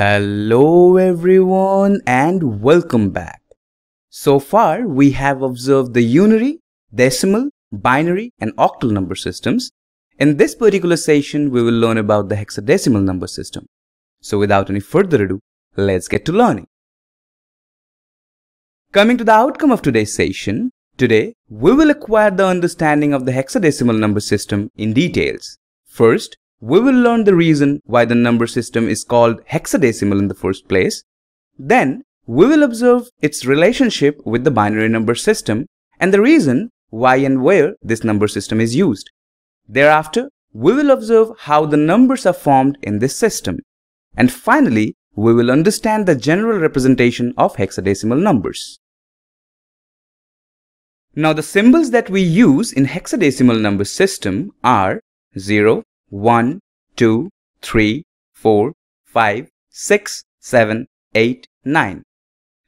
Hello everyone and welcome back. So far we have observed the unary, decimal, binary and octal number systems. In this particular session we will learn about the hexadecimal number system. So without any further ado, let's get to learning. Coming to the outcome of today's session, today we will acquire the understanding of the hexadecimal number system in details. First, we will learn the reason why the number system is called hexadecimal in the first place. Then, we will observe its relationship with the binary number system and the reason why and where this number system is used. Thereafter, we will observe how the numbers are formed in this system. And finally, we will understand the general representation of hexadecimal numbers. Now the symbols that we use in hexadecimal number system are 0, 1, 2, 3, 4, 5, 6, 7, 8, 9.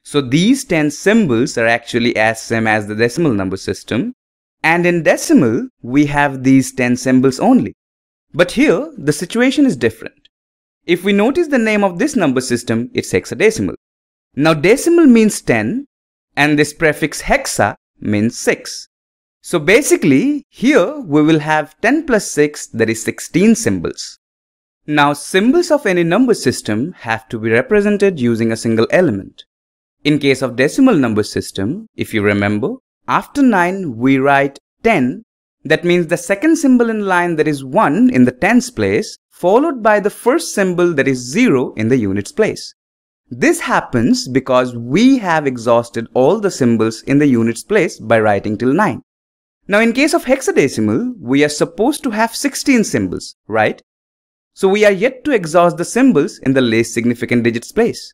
So these 10 symbols are actually as same as the decimal number system. And in decimal, we have these 10 symbols only. But here, the situation is different. If we notice the name of this number system, it's hexadecimal. Now decimal means 10 and this prefix hexa means 6. So basically, here we will have 10 plus 6 that is 16 symbols. Now symbols of any number system have to be represented using a single element. In case of decimal number system, if you remember, after 9 we write 10, that means the second symbol in line that is 1 in the tens place followed by the first symbol that is 0 in the units place. This happens because we have exhausted all the symbols in the units place by writing till 9. Now in case of hexadecimal, we are supposed to have 16 symbols, right? So we are yet to exhaust the symbols in the least significant digits place.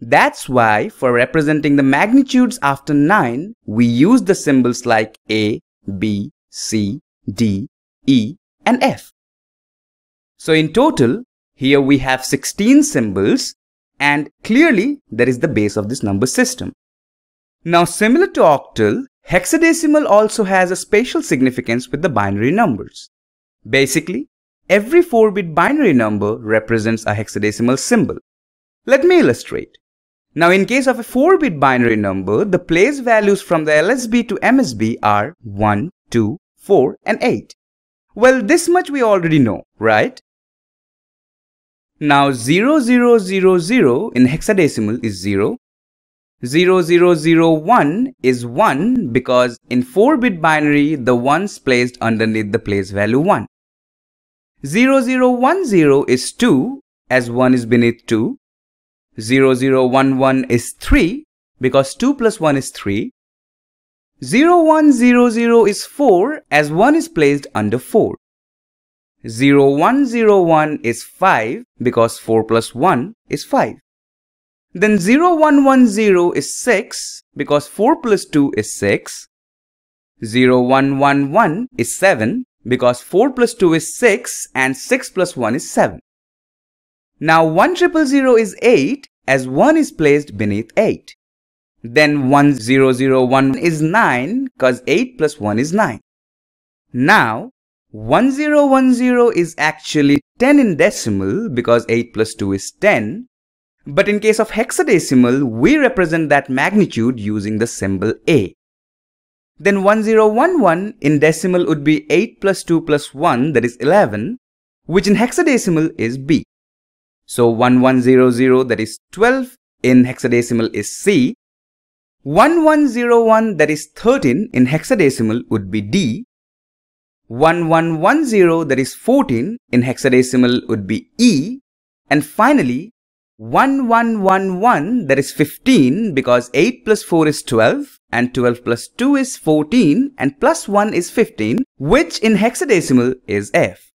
That's why for representing the magnitudes after 9, we use the symbols like A, B, C, D, E and F. So in total, here we have 16 symbols and clearly that is the base of this number system. Now similar to octal, Hexadecimal also has a spatial significance with the binary numbers. Basically, every 4-bit binary number represents a hexadecimal symbol. Let me illustrate. Now in case of a 4-bit binary number, the place values from the LSB to MSB are 1, 2, 4 and 8. Well, this much we already know, right? Now 0000 in hexadecimal is 0, 0001 is 1 because in 4-bit binary, the 1's placed underneath the place value 1. 0010 is 2 as 1 is beneath 2. 0011 is 3 because 2 plus 1 is 3. 0100 is 4 as 1 is placed under 4. 0101 is 5 because 4 plus 1 is 5. Then 0110 is 6 because 4 plus 2 is 6. 0111 is 7 because 4 plus 2 is 6 and 6 plus 1 is 7. Now 1000 is 8 as 1 is placed beneath 8. Then 1001 is 9 because 8 plus 1 is 9. Now 1010 is actually 10 in decimal because 8 plus 2 is 10 but in case of hexadecimal, we represent that magnitude using the symbol A. Then 1011 in decimal would be 8 plus 2 plus 1 that is 11 which in hexadecimal is B. So 1100 that is 12 in hexadecimal is C. 1101 that is 13 in hexadecimal would be D. 1110 that is 14 in hexadecimal would be E. And finally 1111 that is 15 because 8 plus 4 is 12 and 12 plus 2 is 14 and plus 1 is 15 which in hexadecimal is F.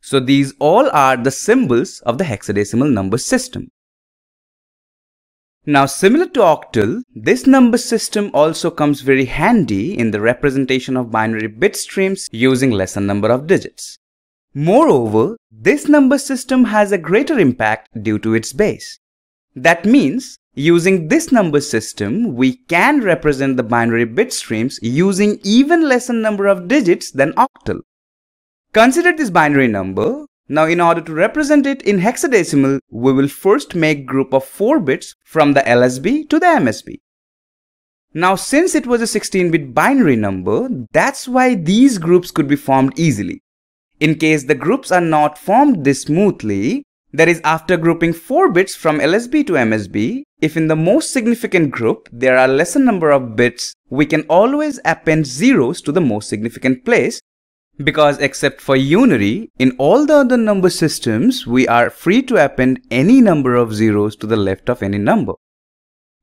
So these all are the symbols of the hexadecimal number system. Now similar to octal, this number system also comes very handy in the representation of binary bit streams using lesser number of digits. Moreover, this number system has a greater impact due to its base. That means, using this number system, we can represent the binary bit streams using even lesser number of digits than octal. Consider this binary number Now in order to represent it in hexadecimal, we will first make group of 4 bits from the LSB to the MSB. Now since it was a 16-bit binary number, that's why these groups could be formed easily. In case the groups are not formed this smoothly, that is after grouping 4 bits from LSB to MSB, if in the most significant group there are lesser number of bits, we can always append zeros to the most significant place because except for unary, in all the other number systems, we are free to append any number of zeros to the left of any number.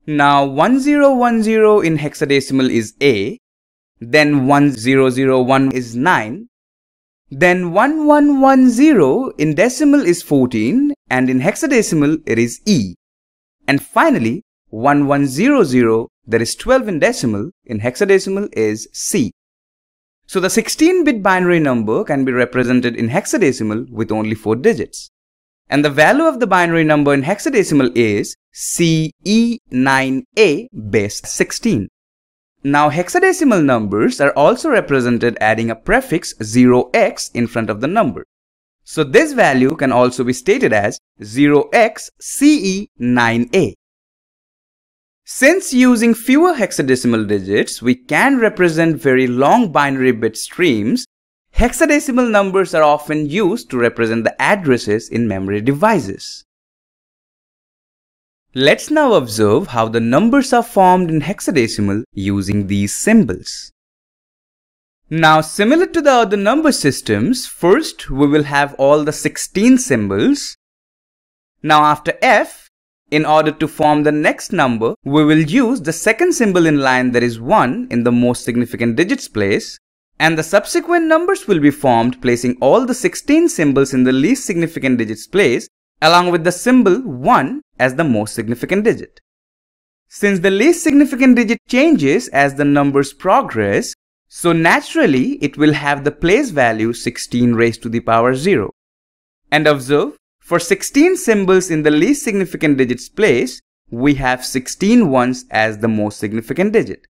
Now 1010 in hexadecimal is A, then 1001 is 9, then 1110 in decimal is 14 and in hexadecimal it is E. And finally 1100 that is 12 in decimal in hexadecimal is C. So the 16-bit binary number can be represented in hexadecimal with only 4 digits. And the value of the binary number in hexadecimal is CE9A base 16. Now hexadecimal numbers are also represented adding a prefix 0x in front of the number. So this value can also be stated as 0xCE9A. Since using fewer hexadecimal digits, we can represent very long binary bit streams, hexadecimal numbers are often used to represent the addresses in memory devices. Let's now observe how the numbers are formed in hexadecimal using these symbols. Now similar to the other number systems, first we will have all the 16 symbols. Now after F, in order to form the next number, we will use the second symbol in line that is 1 in the most significant digits place and the subsequent numbers will be formed placing all the 16 symbols in the least significant digits place along with the symbol 1 as the most significant digit. Since the least significant digit changes as the numbers progress, so naturally it will have the place value 16 raised to the power 0. And observe, for 16 symbols in the least significant digits place, we have 16 ones as the most significant digit.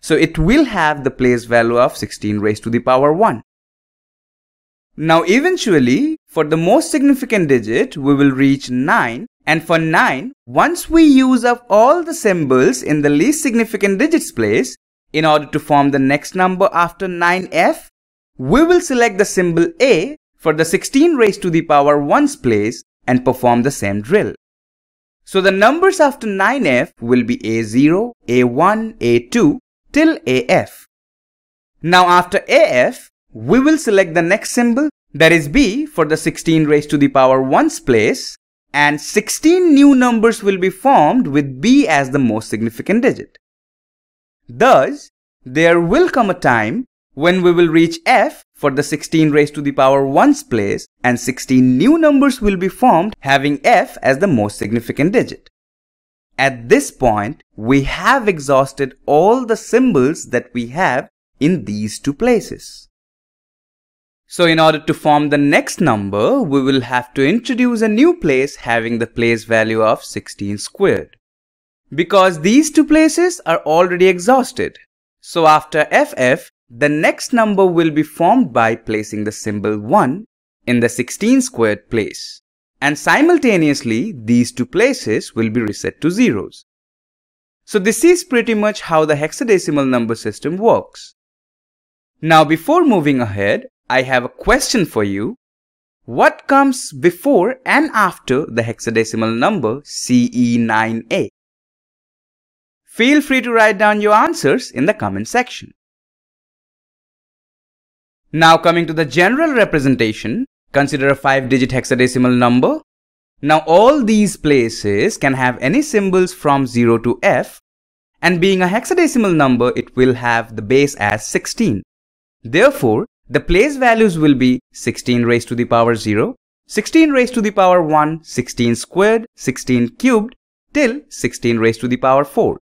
So it will have the place value of 16 raised to the power 1. Now eventually, for the most significant digit, we will reach 9 and for 9, once we use up all the symbols in the least significant digits place, in order to form the next number after 9f, we will select the symbol A for the 16 raised to the power 1's place and perform the same drill. So the numbers after 9f will be A0, A1, A2 till AF. Now after AF, we will select the next symbol that is B for the 16 raised to the power 1's place and 16 new numbers will be formed with B as the most significant digit. Thus, there will come a time when we will reach f for the 16 raised to the power 1's place and 16 new numbers will be formed having f as the most significant digit. At this point, we have exhausted all the symbols that we have in these two places. So in order to form the next number, we will have to introduce a new place having the place value of 16 squared. Because these two places are already exhausted. So after FF, the next number will be formed by placing the symbol 1 in the 16 squared place. And simultaneously, these two places will be reset to zeros. So this is pretty much how the hexadecimal number system works. Now before moving ahead, I have a question for you. What comes before and after the hexadecimal number CE9A? Feel free to write down your answers in the comment section. Now coming to the general representation, consider a 5-digit hexadecimal number. Now all these places can have any symbols from 0 to F and being a hexadecimal number it will have the base as 16. Therefore, the place values will be 16 raised to the power 0, 16 raised to the power 1, 16 squared, 16 cubed till 16 raised to the power 4.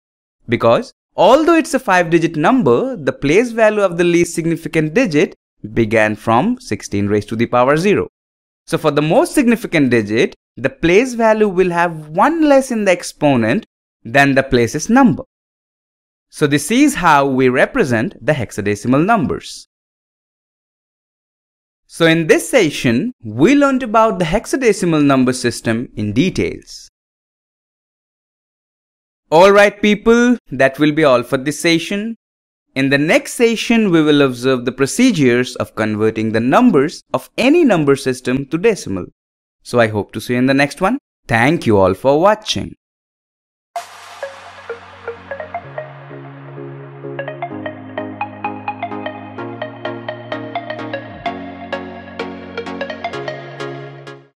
Because although it's a 5 digit number, the place value of the least significant digit began from 16 raised to the power 0. So for the most significant digit, the place value will have one less in the exponent than the place's number. So this is how we represent the hexadecimal numbers. So in this session, we learned about the hexadecimal number system in details. Alright people, that will be all for this session. In the next session, we will observe the procedures of converting the numbers of any number system to decimal. So I hope to see you in the next one. Thank you all for watching.